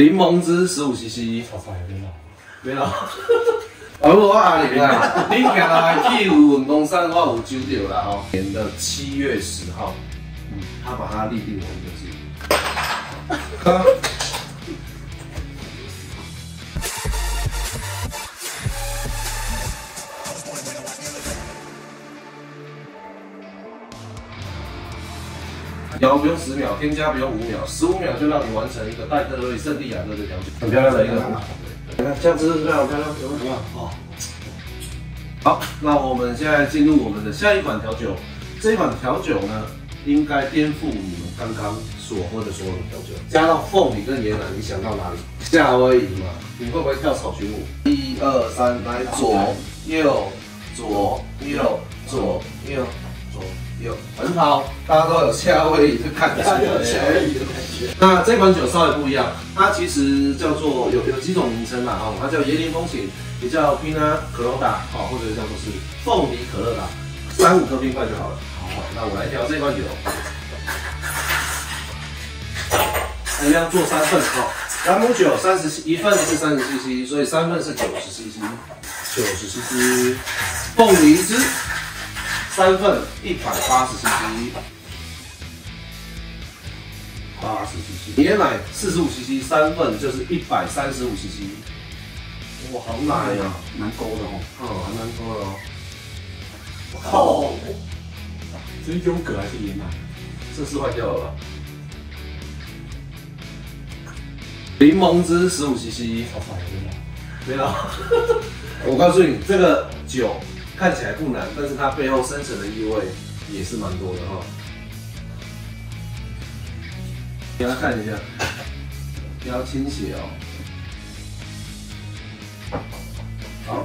柠檬汁十五 CC，超帅，别闹，别闹。而 我阿玲啊，你行来去有运动山，我有酒着啦吼。年的七月十号，嗯，他把它立定为就是。摇不用十秒，添加不用五秒，十五秒就让你完成一个戴特瑞圣地亚哥的调酒，很漂亮的一个。你看这样子非常漂亮，有没有？哦。好，那我们现在进入我们的下一款调酒。这一款调酒呢，应该颠覆你们刚刚所喝的所有的调酒。加到凤梨跟椰奶，你想到哪里？夏威夷嘛？你会不会跳草裙舞？一二三，来左右左右左右。有很好，大家都有夏威夷的感觉。夏威夷的感觉。那这款酒稍微不一样，它其实叫做有有几种名称啦，哦，它叫椰林风情，也叫 Pina Colada，哦，或者叫做是凤梨可乐达，三五颗冰块就好了。好，那我来调这款酒，一样做三份，哦，朗姆酒三十一份是三十 CC，所以三份是九十 CC，九十 CC，凤梨汁。三份一百八十 cc，八十 cc，椰奶四十五 cc，三份就是一百三十五 cc。哇，好奶呀，难勾的哦，哦，很难勾的哦。靠，这是优格还是椰奶？这是坏掉了吧？柠檬汁十五 cc，好帅，真的。对啊，我告诉你，这个酒。看起来不难，但是它背后深层的意味也是蛮多的哈。给大家看一下，不要倾斜哦。好。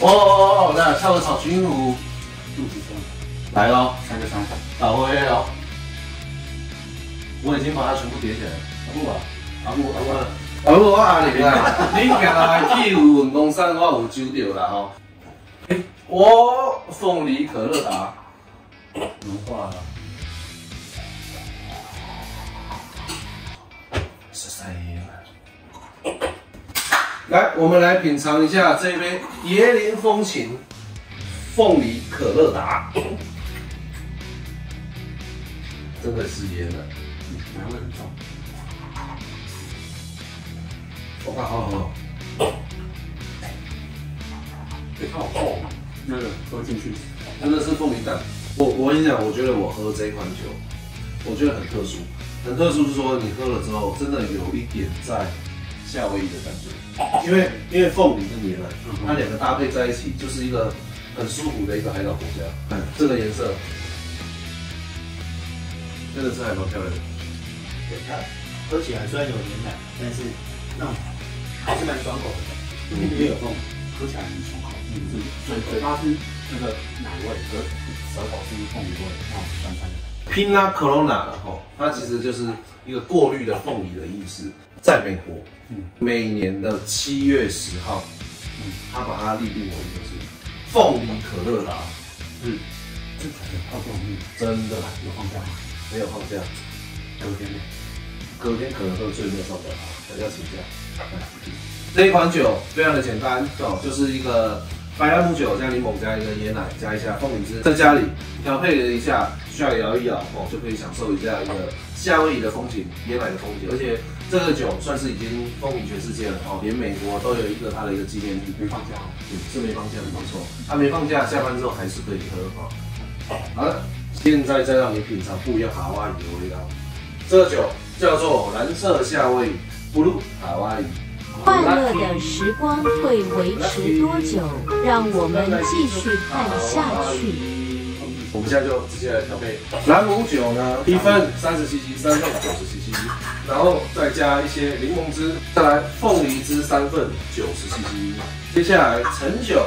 哦哦哦，来跳个草裙舞。来喽，三个三，打回来哦。我已经把它全部叠起来了。阿母啊，阿母阿母，阿母我阿玲啊，你行来去有运动衫，我有揪到啦吼。我凤梨可乐达融化了，十三了。来，我们来品尝一下这杯椰林风情凤梨可乐达，真的是椰的。奶味很重，我看好喝，这好厚，那个喝进去，真的是凤梨蛋。我我跟你讲，我觉得我喝这款酒，我觉得很特殊，很特殊是说你喝了之后，真的有一点在夏威夷的感觉，因为因为凤梨跟椰奶，它两个搭配在一起，就是一个很舒服的一个海岛国家。这个颜色，真的是还蛮漂亮的。它喝起来虽然有牛奶，但是那种还是蛮爽口的，里面有那种喝起来很爽口，嗯，是，嘴嘴巴是那个奶味，和舌头是凤梨味，那种酸酸的。Pina Colada 吼，它其实就是一个过滤的凤梨的意思。在美国，嗯，每年的七月十号，嗯，它把它立定为就是凤梨可乐达日。真的？好不容易，真的有放假吗？没有放假，隔天呢？隔天可能会最热受不了，要请假。这一款酒非常的简单哦，就是一个白兰姆酒加柠檬加一个椰奶加一下凤梨汁，在家里调配了一下，需要摇一摇哦，就可以享受一下一个夏威夷的风景，椰奶的风景。而且这个酒算是已经风靡全世界了哦，连美国都有一个它的一个纪念日。没放假，嗯，是没放假，没错，它没放假，下班之后还是可以喝哦。好了，现在再让你品尝不一样卡哇伊的味道，这个酒。叫做蓝色夏威夷，blue 卡哇伊。快乐的时光会维持多久？让我们继续看下去。我们现在就直接来调配。蓝姆酒呢，一份三十 cc，三份九十 cc，然后再加一些柠檬汁，再来凤梨汁三份九十 cc。接下来橙酒。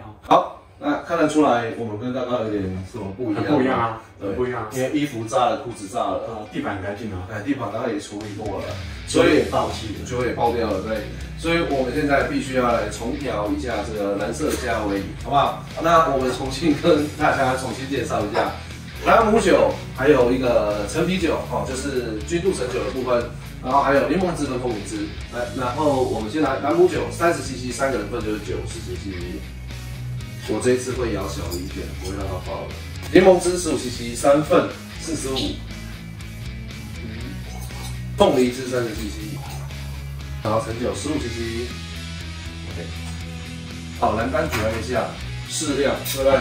看得出来我们跟刚刚有点什么不一样？不一样啊，对。不一样啊。因为衣服炸了，裤子炸了，呃，地板很干净了，哎，地板刚刚也处理过了，所以爆气了。就也爆掉了，对，所以我们现在必须要来重调一下这个蓝色价位，好不好？那我们重新跟大家重新介绍一下。蓝姆酒，还有一个陈皮酒，哦，就是君度橙酒的部分，然后还有柠檬汁跟凤梨汁，来，然后我们先来蓝姆酒，三十 CC，三个人份就是九十 CC，我这一次会摇小一点，不会让它爆了。柠檬汁十五 CC，三份四十五，凤梨汁三十 CC。然后陈酒十五 CC。OK。好，蓝柑橘还没下，适量，对不对？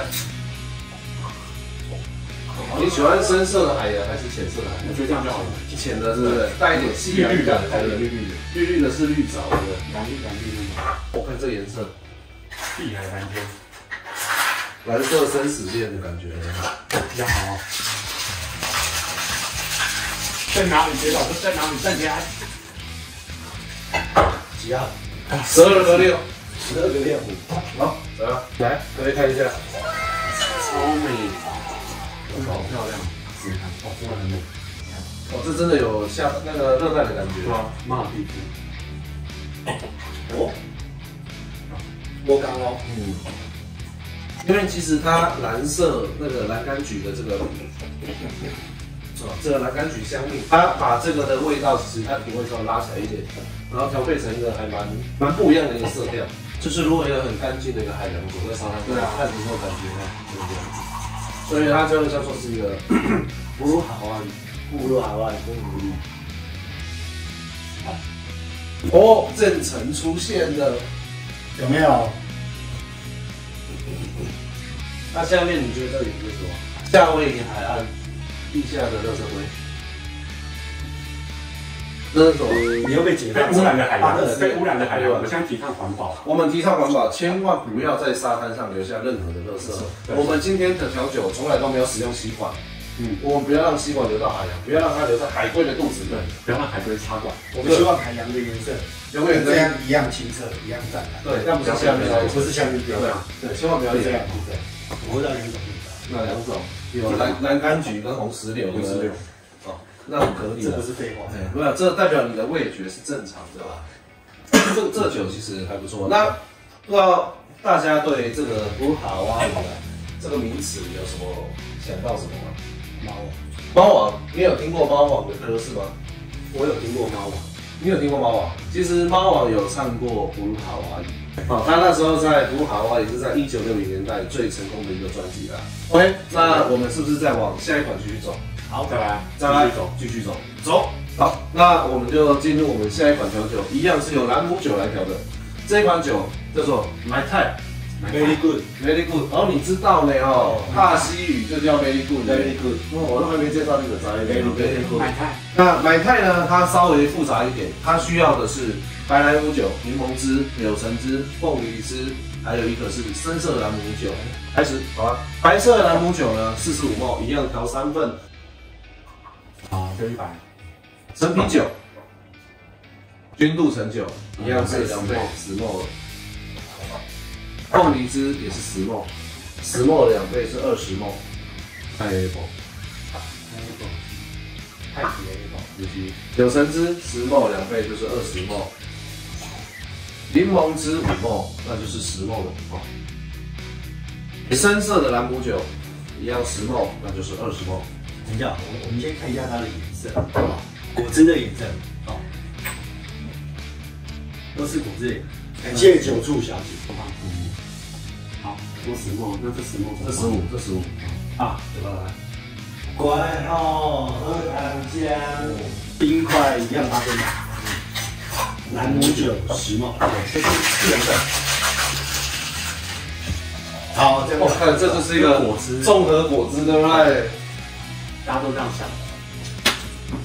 你喜欢深色的海洋还是浅色的海我觉得这样就好了。浅的，是不是？带一点细绿绿的感，带一点绿绿的。绿绿的是绿藻，的？蓝绿蓝绿那种，我看这个颜色，碧海蓝天，蓝色生死恋的感觉。比较好。在哪里跌倒就在哪里站起来。几号？十二个六，十二个练虎。好，怎么样？来，各位看一下。超美，好漂亮，你看，哦，真的很美，哦，这真的有下那个热带的感觉。对吧？马尔地夫，哦，我刚哦，嗯，因为其实它蓝色那个蓝柑橘的这个，哦，这个蓝柑橘香蜜，它把这个的味道，其实它品味稍微拉起来一点，然后调配成一个还蛮蛮不一样的一个色调。就是如果一个很干净的一个海洋走在沙滩上，对啊看不错感觉呢，对不对？所以它就叫做是一个不如好啊，不如好啊，不如哦，正成出现的。有没有？那下面你觉得这里是什么？夏威夷海岸地下的热色灰。这是什么？你又被解被放污染的海洋，了被污染的海洋，我们现在提倡环保。我们提倡环保，千万不要在沙滩上留下任何的垃圾。我们今天的调酒从来都没有使用吸管，嗯，我们不要让吸管流到海洋，不要让它流在海龟的肚子里对，，不要让海龟插管。我们希望海洋的颜色永远这样。一样清澈，一样湛蓝。对，但不是下面不是下面标对啊，对，千万不要这样不是这样，。不是这样。我会让两种味道，那两种有蓝蓝柑橘跟红石榴，红石榴，哦，那很合理这不。是废话。对，没有，这代表你的味觉是正常的吧？这这酒其实还不错。那不知道大家对这个布哈瓦里这个名词有什么想到什么吗？猫王，猫王，你有听过猫王的歌是吗？我有听过猫王，你有听过猫王？其实猫王有唱过布鲁哈瓦里，哦，他那时候在布鲁哈瓦里是在一九六零年代最成功的一个专辑啦。OK，那我们是不是再往下一款继续走？好，再来，再来继续走。继续走，走。好，那我们就进入我们下一款调酒，一样是由兰姆酒来调的。这一款酒叫做 My Type。Very good，Very good，然后你知道呢哦，帕西语就叫 Very good。very good，哦，我都还没介绍这个茶叶 Very good Very good。买菜，那买泰呢，它稍微复杂一点，它需要的是白兰姆酒、柠檬汁、柳橙汁、凤梨汁，还有一个是深色兰姆酒。开始，好啊。白色兰姆酒呢，四十五毫，一样调三份。啊，就一百。陈啤酒、君度橙酒一样是两倍十沫，凤梨汁也是十沫，十沫两倍是二十沫。太 Apple，太皮了，以及柳橙汁十沫两倍就是二十沫，柠檬汁五沫那就是十沫的五沫。深色的朗姆酒一样十沫，那就是二十沫。等一下，我我们先看一下它的颜色，好不好？果汁的颜色，哦，都是果汁的颜色。感谢酒醋小姐好，多石墨，那这石墨这十五，这十五，啊，对吧？乖哦，喝糖浆，冰块一样八分满。兰姆酒十毛，这是四两份。好，这样我看这就是一个果汁综合果汁，对不对？大家都这样想。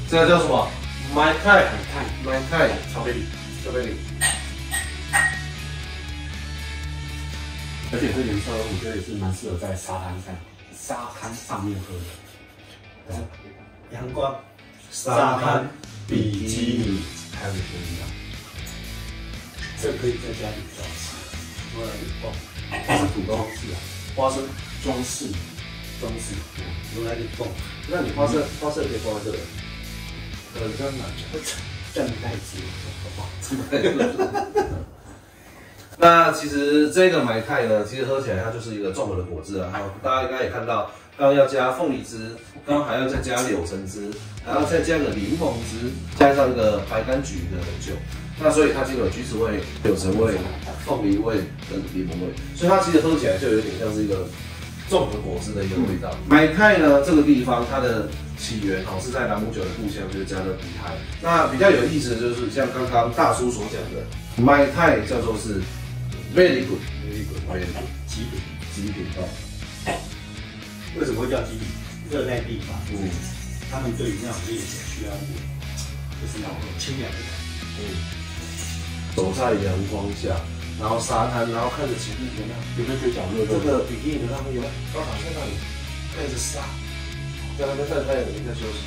这个叫什么？买泰，看，买泰，巧克力，巧克力。而且这颜色我觉得也是蛮适合在沙滩上沙滩上面喝的。阳光、沙滩、比基尼，开的声音啊。这可以在家里装饰，用来放它是土装饰啊，花生，装饰，装饰，用来放那你花生花生可以放在这里。可能比较难。占太子，好不好？那其实这个买泰呢，其实喝起来它就是一个综合的果汁啊。大家应该也看到，刚刚要加凤梨汁，刚刚还要再加柳橙汁，还要再加个柠檬汁，加上一个白柑橘的酒。那所以它就有橘子味、柳橙味、凤梨味跟柠檬味，所以它其实喝起来就有点像是一个综合果汁的一个味道。买泰呢这个地方它的起源哦是在朗姆酒的故乡，就是加勒比海。那比较有意思的就是像刚刚大叔所讲的，买泰叫做是 very good。very good，极品，极品哦。为什么会叫极品？热带地方，嗯他们对于那种烈酒需要一点，就是那种清凉的感觉。嗯，走在阳光下，然后沙滩，然后看着前面有没有？有没有觉得脚热这？个比基尼的浪有没有？刚好在那里看着沙，在那边晒太阳，你在休息。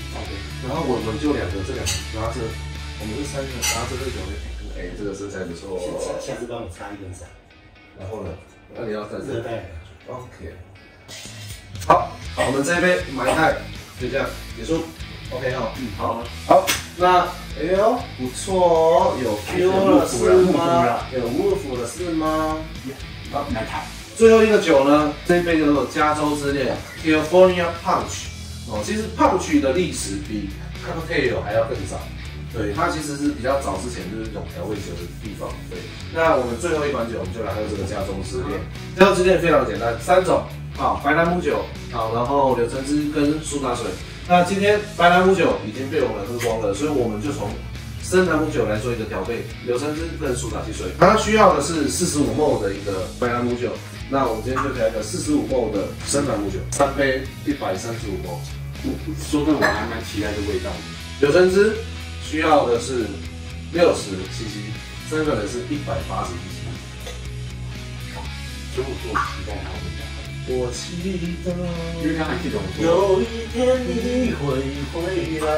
然后我们就两个，这两个拿着，我们是三个拿着这酒，哎，这个身材不错。下下次帮我擦一根伞，然后呢？那你要在这热。OK。好，好，我们这一杯埋汰就这样结束。OK 哈，嗯，好，好，那哎呦不错哦，有 Q 了是吗？有 Wolf 了是吗？好，埋汰，最后一个酒呢，这一杯叫做加州之恋 California Punch。哦，其实 Punch 的历史比 Cocktail 还要更早。对，它其实是比较早之前就是一种调味酒的地方。对，那我们最后一款酒，我们就来喝这个加州之恋。加州之恋非常简单，三种，好，白兰姆酒，好，然后柳橙汁跟苏打水。那今天白兰姆酒已经被我们喝光了，所以我们就从生兰姆酒来做一个调配，柳橙汁跟苏打汽水。它需要的是四十五 ml 的一个白兰姆酒，那我们今天就调一个四十五 ml 的生兰姆酒，三杯一百三十五 ml。说真的，我还蛮期待这味道的。柳橙汁需要的是六十 cc，三个人是一百八十 cc。所以我期待他回家，我期待，因为刚才记得我说，有一天你会回来。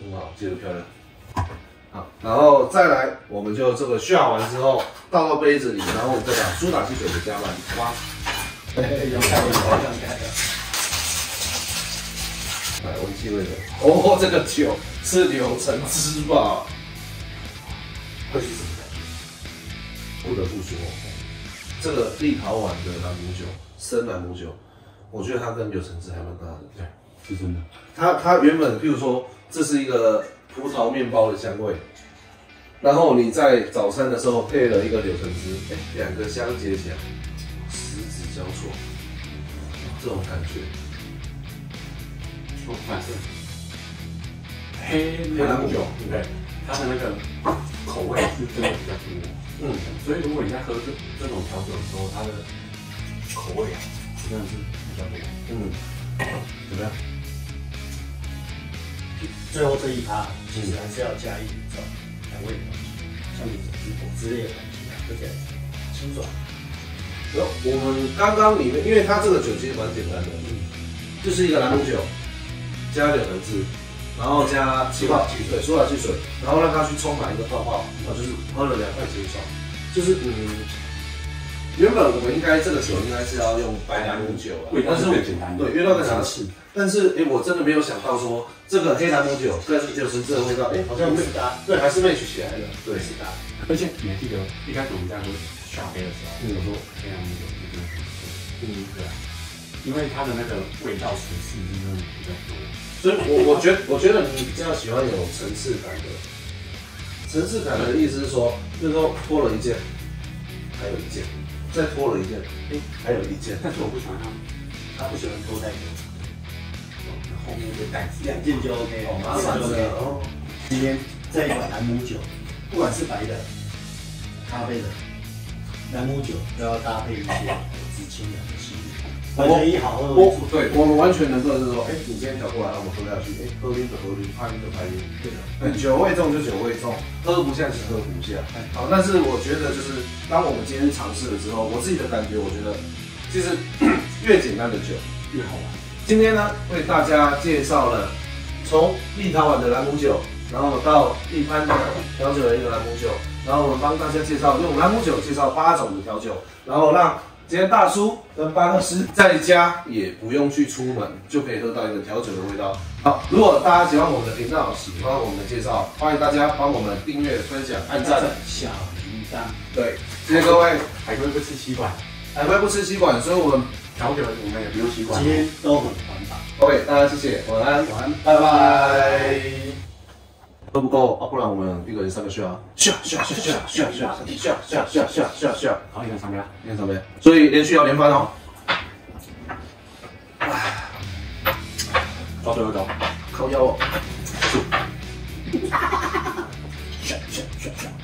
很好，记得漂亮。好，然后再来，我们就这个下完之后倒到杯子里，然后我们再把苏打汽水给加满，哇，有看有好像看的。来闻气味的。哦，这个酒是柳橙汁吧？会是什么感觉？不得不说，这个立陶宛的朗姆酒，生朗姆酒，我觉得它跟柳橙汁还蛮搭的。对，是真的。它它原本，譬如说，这是一个葡萄面包的香味，然后你在早餐的时候配了一个柳橙汁，哎，两个相结起来，十指交错，这种感觉。说反正黑黑朗姆酒，对不对？它的那个口味是真的比较多，嗯，所以如果你在喝这这种调酒的时候，它的口味啊，真的是比较多。嗯，怎么样？最后这一趴其实还是要加一点这种调味的东西，像你果之类的东西啊，而且清爽。然后我们刚刚里面，因为它这个酒其实蛮简单的，嗯，就是一个朗姆酒，加柳橙汁，然后加气泡汽水、苏打汽水，然后让它去充满一个泡泡，啊，就是喝了凉快清爽。就是嗯，原本我们应该这个酒应该是要用白兰姆酒啊，味道是但是更简单的对，味道更难吃。但是哎，我真的没有想到说这个黑兰姆酒跟就是这个味道，哎，好像没是搭，对，还是 match 起来的。对，是搭。而且你还记得一开始我们在喝小杯的时候，嗯我说黑兰姆酒真的很不错，嗯，对啊，因为它的那个味道层次真的比较多。所以我我觉得我觉得你比较喜欢有层次感的。层次感的意思是说，就是说脱了一件，还有一件，再脱了一件，哎，还有一件。但是我不喜欢他他不喜欢拖太久，后面就带刺。两件就 OK 哦，麻烦就 OK 了哦。今天这一款兰姆酒，不管是白的、咖啡的，兰姆酒都要搭配一些紫青的完全以好喝为我主。对我们完全能够是说，哎，你今天调过来，让我们喝下去，哎，喝晕的喝晕，拍晕的拍晕，对的，哎酒味重就酒味重，喝不下就喝不下。好，但是我觉得就是当我们今天尝试了之后，我自己的感觉，我觉得其实 越简单的酒越好玩。今天呢，为大家介绍了从立陶宛的兰姆酒然后到一般的调酒的一个兰姆酒，然后我们帮大家介绍用兰姆酒介绍八种的调酒，然后让今天大叔跟巴克斯在家也不用去出门，就可以喝到一个调酒的味道。好，如果大家喜欢我们的频道，喜欢我们的介绍，欢迎大家帮我们订阅、分享、按赞。小铃铛，对，谢谢各位。海龟不吃吸管，海龟不吃吸管，所以我们调酒我们也不用吸管今。天都很环保。OK，大家谢谢，晚安，晚安，拜拜。喝不够啊，不然我们一个人三个需要，需要需要需要需要需要需要需要需要需要需要需要，好，一人三杯。一人三杯，所以连续要连番哦。抓最后一刀。靠腰哦。下下下下。